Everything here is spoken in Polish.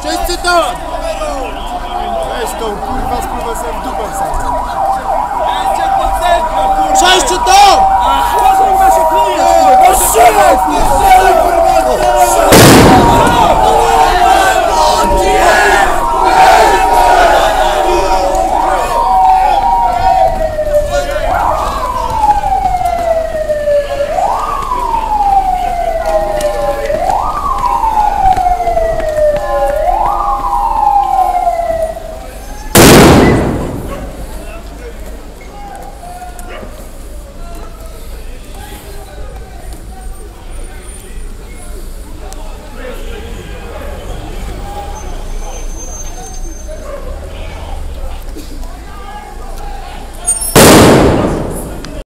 Wszyscy tam! Weź tą kurwa z profesorem dupę wsadzę. Sześciu tam! No strzelaj! Strzelaj kurwa!